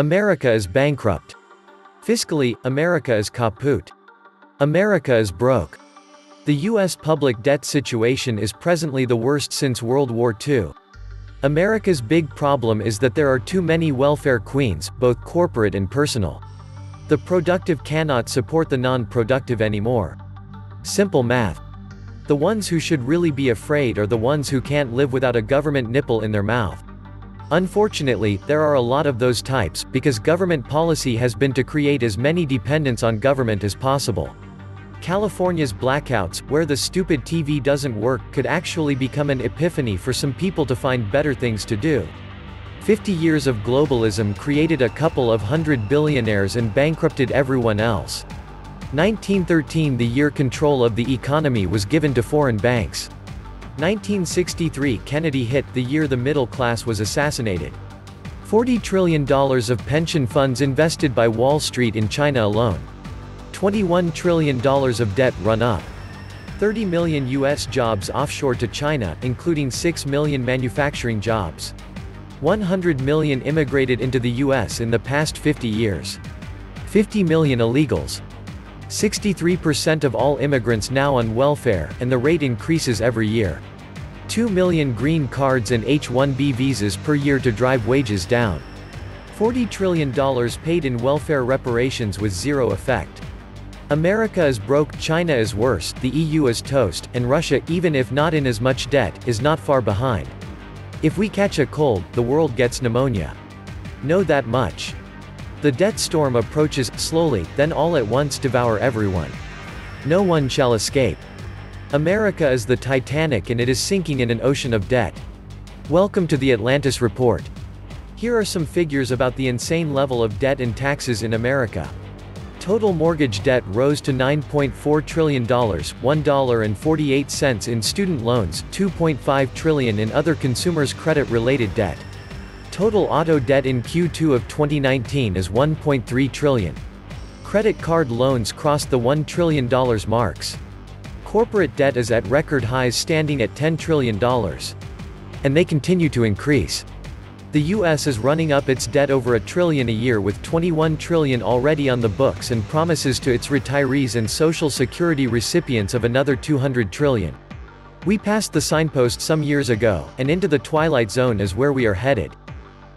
America is bankrupt. Fiscally, America is kaput. America is broke. The U.S. public debt situation is presently the worst since World War II. America's big problem is that there are too many welfare queens, both corporate and personal. The productive cannot support the non-productive anymore. Simple math. The ones who should really be afraid are the ones who can't live without a government nipple in their mouth. Unfortunately, there are a lot of those types, because government policy has been to create as many dependents on government as possible. California's blackouts, where the stupid TV doesn't work, could actually become an epiphany for some people to find better things to do. 50 years of globalism created a couple of hundred billionaires and bankrupted everyone else. 1913 The year control of the economy was given to foreign banks. 1963 Kennedy hit the year the middle class was assassinated. $40 trillion of pension funds invested by Wall Street in China alone. $21 trillion of debt run up. 30 million U.S. jobs offshore to China, including 6 million manufacturing jobs. 100 million immigrated into the U.S. in the past 50 years. 50 million illegals. 63% of all immigrants now on welfare, and the rate increases every year. 2 million green cards and H-1B visas per year to drive wages down. $40 trillion paid in welfare reparations with zero effect. America is broke, China is worse, the EU is toast, and Russia, even if not in as much debt, is not far behind. If we catch a cold, the world gets pneumonia. Know that much. The debt storm approaches, slowly, then all at once devour everyone. No one shall escape. America is the Titanic and it is sinking in an ocean of debt. Welcome to the Atlantis Report. Here are some figures about the insane level of debt and taxes in America. Total mortgage debt rose to $9.4 trillion, $1.48 in student loans, 2.5 trillion in other consumers' credit-related debt. Total auto debt in Q2 of 2019 is 1.3 trillion. Credit card loans crossed the $1 trillion marks. Corporate debt is at record highs standing at $10 trillion. And they continue to increase. The US is running up its debt over a trillion a year with 21 trillion already on the books and promises to its retirees and social security recipients of another 200 trillion. We passed the signpost some years ago, and into the twilight zone is where we are headed.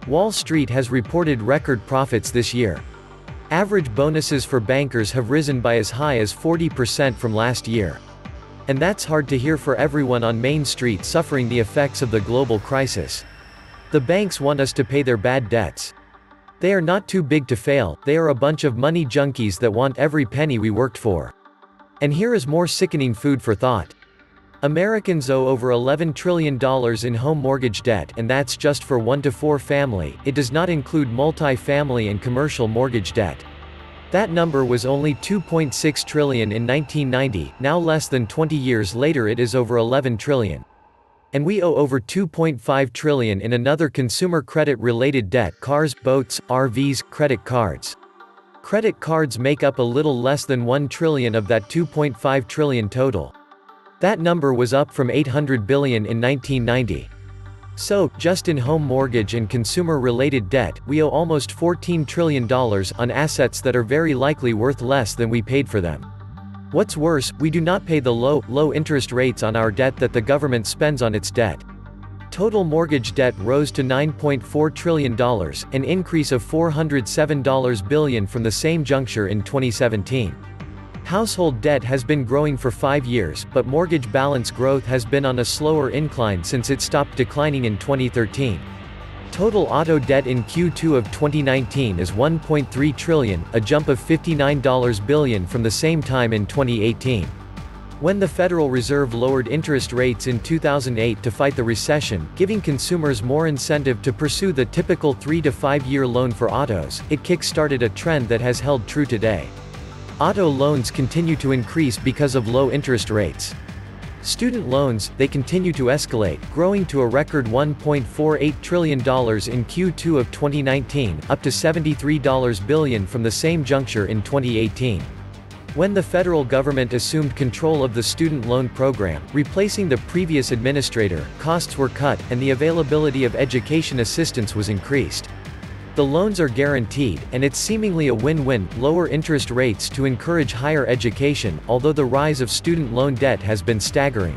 Wall Street has reported record profits this year. Average bonuses for bankers have risen by as high as 40% from last year. And that's hard to hear for everyone on Main Street suffering the effects of the global crisis. The banks want us to pay their bad debts. They are not too big to fail, they are a bunch of money junkies that want every penny we worked for. And here is more sickening food for thought. Americans owe over $11 trillion in home mortgage debt and that's just for 1 to 4 family, it does not include multi-family and commercial mortgage debt. That number was only 2.6 trillion in 1990, now less than 20 years later it is over 11 trillion. And we owe over 2.5 trillion in another consumer credit related debt cars, boats, RVs, credit cards. Credit cards make up a little less than 1 trillion of that 2.5 trillion total. That number was up from 800 billion in 1990. So, just in home mortgage and consumer-related debt, we owe almost $14 trillion on assets that are very likely worth less than we paid for them. What's worse, we do not pay the low, low interest rates on our debt that the government spends on its debt. Total mortgage debt rose to $9.4 trillion, an increase of $407 billion from the same juncture in 2017. Household debt has been growing for five years, but mortgage balance growth has been on a slower incline since it stopped declining in 2013. Total auto debt in Q2 of 2019 is 1.3 trillion, a jump of $59 billion from the same time in 2018. When the Federal Reserve lowered interest rates in 2008 to fight the recession, giving consumers more incentive to pursue the typical 3 to 5 year loan for autos, it kick-started a trend that has held true today. Auto loans continue to increase because of low interest rates. Student loans, they continue to escalate, growing to a record $1.48 trillion in Q2 of 2019, up to $73 billion from the same juncture in 2018. When the federal government assumed control of the student loan program, replacing the previous administrator, costs were cut, and the availability of education assistance was increased. The loans are guaranteed, and it's seemingly a win-win, lower interest rates to encourage higher education, although the rise of student loan debt has been staggering.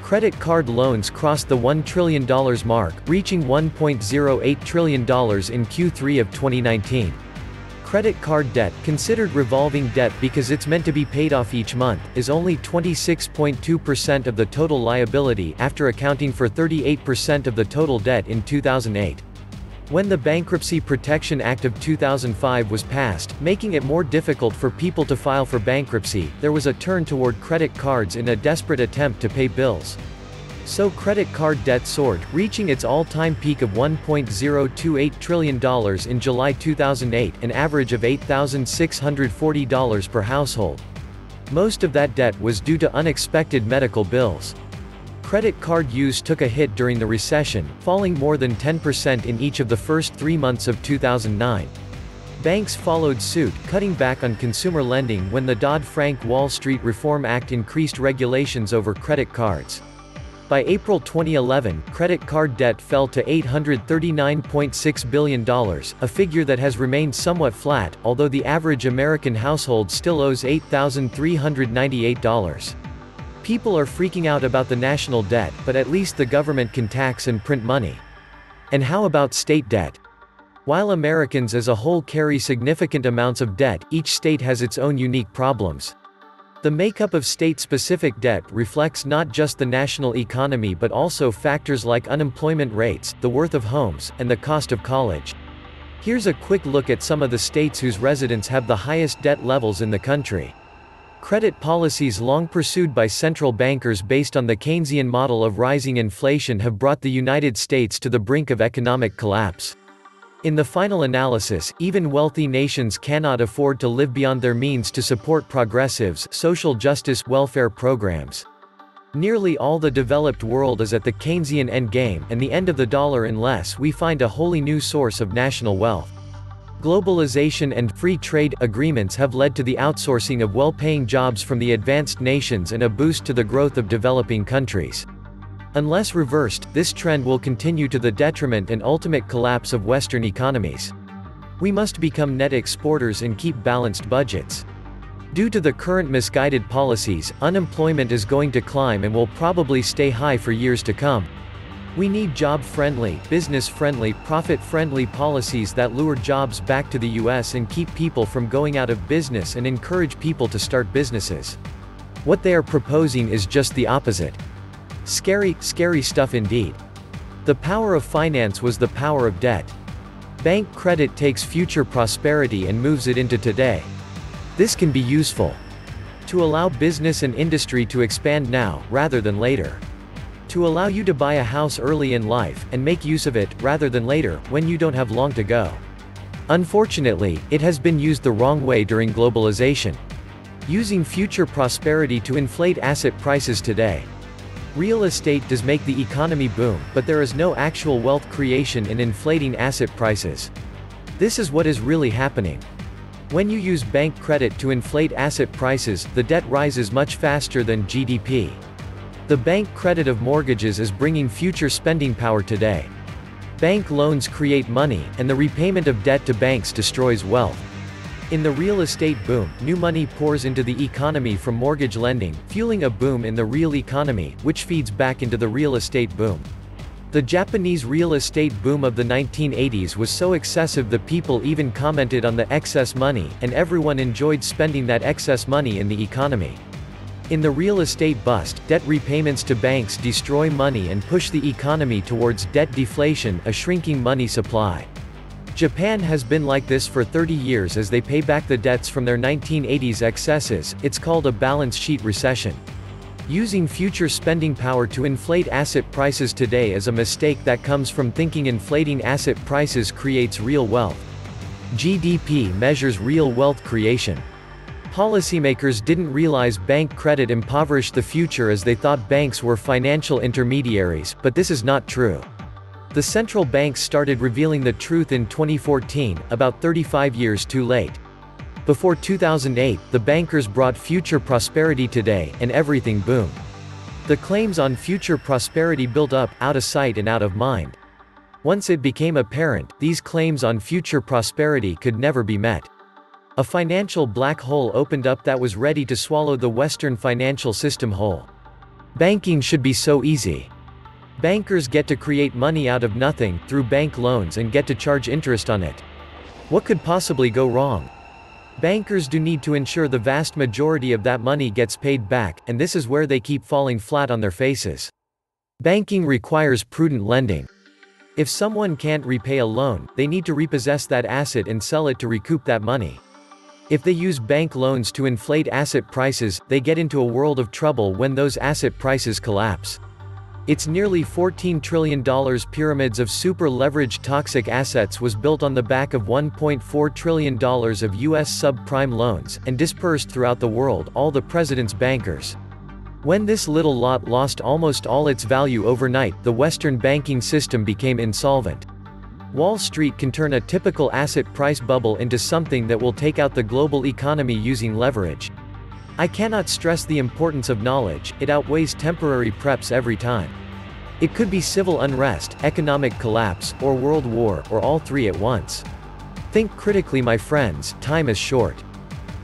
Credit card loans crossed the $1 trillion mark, reaching $1.08 trillion in Q3 of 2019. Credit card debt, considered revolving debt because it's meant to be paid off each month, is only 26.2% of the total liability after accounting for 38% of the total debt in 2008. When the Bankruptcy Protection Act of 2005 was passed, making it more difficult for people to file for bankruptcy, there was a turn toward credit cards in a desperate attempt to pay bills. So credit card debt soared, reaching its all-time peak of $1.028 trillion in July 2008, an average of $8,640 per household. Most of that debt was due to unexpected medical bills. Credit card use took a hit during the recession, falling more than 10% in each of the first three months of 2009. Banks followed suit, cutting back on consumer lending when the Dodd-Frank Wall Street Reform Act increased regulations over credit cards. By April 2011, credit card debt fell to $839.6 billion, a figure that has remained somewhat flat, although the average American household still owes $8,398. People are freaking out about the national debt, but at least the government can tax and print money. And how about state debt? While Americans as a whole carry significant amounts of debt, each state has its own unique problems. The makeup of state-specific debt reflects not just the national economy but also factors like unemployment rates, the worth of homes, and the cost of college. Here's a quick look at some of the states whose residents have the highest debt levels in the country. Credit policies long pursued by central bankers based on the Keynesian model of rising inflation have brought the United States to the brink of economic collapse. In the final analysis, even wealthy nations cannot afford to live beyond their means to support progressives, social justice, welfare programs. Nearly all the developed world is at the Keynesian endgame and the end of the dollar unless we find a wholly new source of national wealth. Globalization and free trade agreements have led to the outsourcing of well-paying jobs from the advanced nations and a boost to the growth of developing countries. Unless reversed, this trend will continue to the detriment and ultimate collapse of Western economies. We must become net exporters and keep balanced budgets. Due to the current misguided policies, unemployment is going to climb and will probably stay high for years to come. We need job-friendly, business-friendly, profit-friendly policies that lure jobs back to the US and keep people from going out of business and encourage people to start businesses. What they are proposing is just the opposite. Scary, scary stuff indeed. The power of finance was the power of debt. Bank credit takes future prosperity and moves it into today. This can be useful. To allow business and industry to expand now, rather than later to allow you to buy a house early in life, and make use of it, rather than later, when you don't have long to go. Unfortunately, it has been used the wrong way during globalization. Using future prosperity to inflate asset prices today. Real estate does make the economy boom, but there is no actual wealth creation in inflating asset prices. This is what is really happening. When you use bank credit to inflate asset prices, the debt rises much faster than GDP. The bank credit of mortgages is bringing future spending power today. Bank loans create money, and the repayment of debt to banks destroys wealth. In the real estate boom, new money pours into the economy from mortgage lending, fueling a boom in the real economy, which feeds back into the real estate boom. The Japanese real estate boom of the 1980s was so excessive the people even commented on the excess money, and everyone enjoyed spending that excess money in the economy. In the real estate bust, debt repayments to banks destroy money and push the economy towards debt deflation, a shrinking money supply. Japan has been like this for 30 years as they pay back the debts from their 1980s excesses, it's called a balance sheet recession. Using future spending power to inflate asset prices today is a mistake that comes from thinking inflating asset prices creates real wealth. GDP measures real wealth creation. Policymakers didn't realize bank credit impoverished the future as they thought banks were financial intermediaries, but this is not true. The central banks started revealing the truth in 2014, about 35 years too late. Before 2008, the bankers brought future prosperity today, and everything boomed. The claims on future prosperity built up, out of sight and out of mind. Once it became apparent, these claims on future prosperity could never be met. A financial black hole opened up that was ready to swallow the Western financial system whole. Banking should be so easy. Bankers get to create money out of nothing, through bank loans and get to charge interest on it. What could possibly go wrong? Bankers do need to ensure the vast majority of that money gets paid back, and this is where they keep falling flat on their faces. Banking requires prudent lending. If someone can't repay a loan, they need to repossess that asset and sell it to recoup that money. If they use bank loans to inflate asset prices, they get into a world of trouble when those asset prices collapse. Its nearly $14 trillion pyramids of super-leveraged toxic assets was built on the back of $1.4 trillion of U.S. subprime loans, and dispersed throughout the world all the president's bankers. When this little lot lost almost all its value overnight, the Western banking system became insolvent. Wall Street can turn a typical asset price bubble into something that will take out the global economy using leverage. I cannot stress the importance of knowledge, it outweighs temporary preps every time. It could be civil unrest, economic collapse, or world war, or all three at once. Think critically my friends, time is short.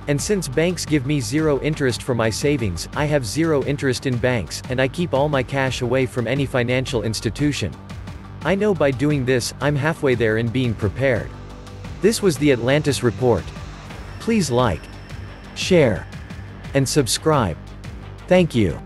And since banks give me zero interest for my savings, I have zero interest in banks, and I keep all my cash away from any financial institution. I know by doing this, I'm halfway there in being prepared. This was the Atlantis Report. Please like, share, and subscribe. Thank you.